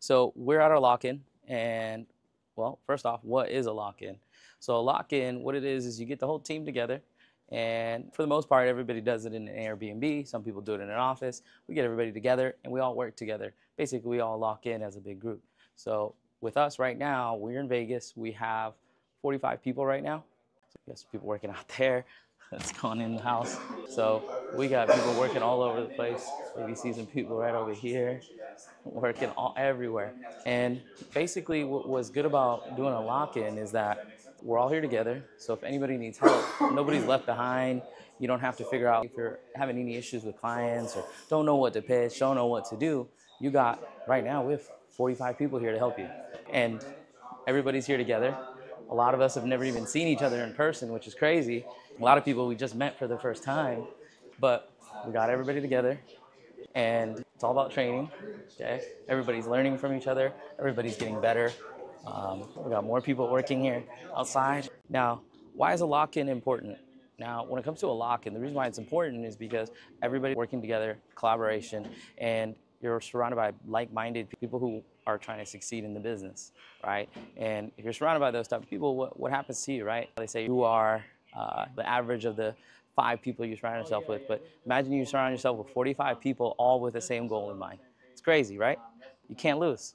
So we're at our lock-in, and well, first off, what is a lock-in? So a lock-in, what it is, is you get the whole team together, and for the most part, everybody does it in an Airbnb. Some people do it in an office. We get everybody together, and we all work together. Basically, we all lock in as a big group. So with us right now, we're in Vegas. We have 45 people right now. So we got some people working out there. That's going in the house. So we got people working all over the place. Maybe see some people right over here, working all everywhere. And basically, what was good about doing a lock-in is that we're all here together. So if anybody needs help, nobody's left behind. You don't have to figure out if you're having any issues with clients or don't know what to pitch, don't know what to do. You got right now we have 45 people here to help you, and everybody's here together. A lot of us have never even seen each other in person, which is crazy. A lot of people we just met for the first time, but we got everybody together, and it's all about training. Okay, everybody's learning from each other. Everybody's getting better. Um, we got more people working here outside. Now, why is a lock-in important? Now, when it comes to a lock-in, the reason why it's important is because everybody working together, collaboration, and you're surrounded by like-minded people who are trying to succeed in the business, right? And if you're surrounded by those type of people, what, what happens to you, right? They say you are uh, the average of the five people you surround yourself with, but imagine you surround yourself with 45 people all with the same goal in mind. It's crazy, right? You can't lose.